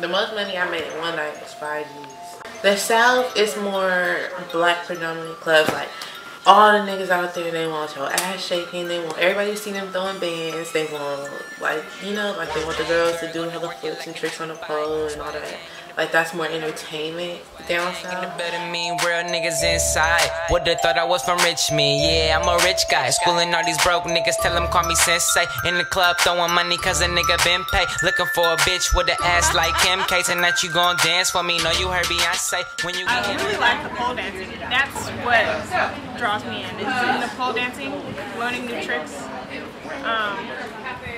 The most money I made in one night was five G's. The South is more black predominant clubs. Like all the niggas out there, they want your ass shaking. They want everybody to see them throwing bands. They want like you know, like they want the girls to do hella flips and tricks on the pole and all that. Like that's more entertainment down south. Better mean real niggas inside. Woulda thought I was from Richmond. Yeah, I'm a rich guy. Schooling all these broke niggas. Tell them call me sensei. In the club throwing money cause a nigga been paid. Looking for a bitch with an ass like Kim K. Tonight you gon' dance for me. Know you heard Beyonce when you I really like the pole dancing. That's what draws me in. Is doing the pole dancing, learning new tricks. Um,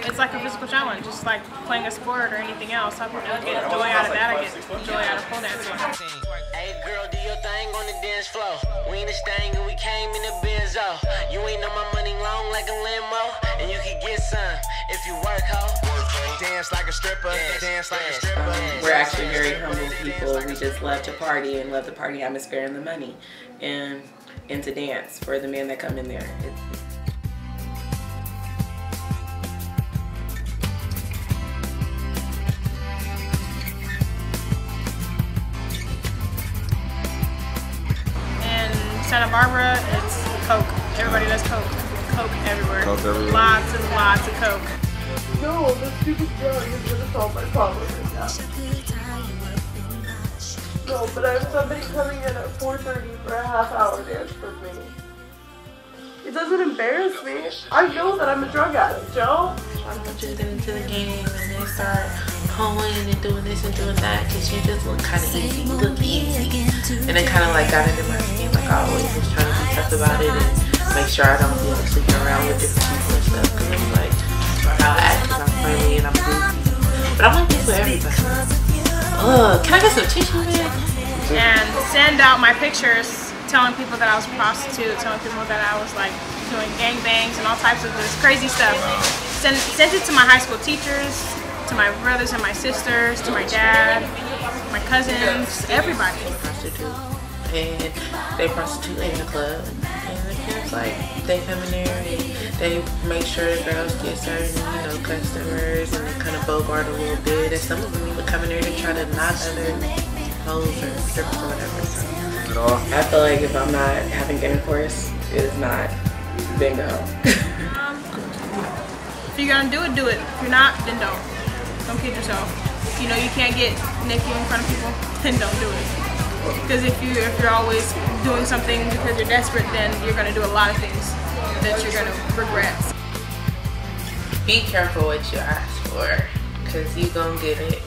it's like a physical challenge, just like playing a sport or anything else. I get joy out of that. I get joy out of pole dancing. Hey girl, do your thing on the dance floor. We in the stain and we came in the benzo. You ain't on my money long like a limo, and you can get some if you work, ho. Dance like a stripper, dance like a stripper. We're actually very humble people. We just love to party and love the party atmosphere and the money, and and to dance for the men that come in there. It- Santa Barbara, it's Coke. Everybody does Coke. Coke everywhere. Coke everywhere. Lots and lots of Coke. No, the stupid drug is gonna solve my problem right now. No, but I have somebody coming in at 4.30 for a half hour dance with me. It doesn't embarrass me. I know that I'm a drug addict, Joe. I want you to get into the game and then start hoeing and doing this and doing that because you just look kind of easy. You look easy. And it kind of like got into my skin. Like I always was trying to be tough about it and make sure I don't be like sleeping around with different people and stuff because I'm like, I'll act because I'm friendly and I'm goofy. But I'm like this with everybody. Ugh, can I get some tissue, man? and send out my pictures telling people that I was a prostitute, telling people that I was like doing gangbangs and all types of this crazy stuff. Send, sent it to my high school teachers, to my brothers and my sisters, to my dad, my cousins, everybody. They prostitute and they prostitute in the club and the parents like they come in there and they make sure the girls get certain you know customers and they kind of bogart a little bit and some of them even come in there to try to knock other hoes or strippers or whatever so At all. I feel like if I'm not having intercourse it is not bingo um, If you're gonna do it, do it. If you're not, then don't. Don't kid yourself. If you know you can't get naked in front of people, then don't do it. Because if you if you're always doing something because you're desperate, then you're gonna do a lot of things that you're gonna regret. Be careful what you ask for, cause you gonna get it.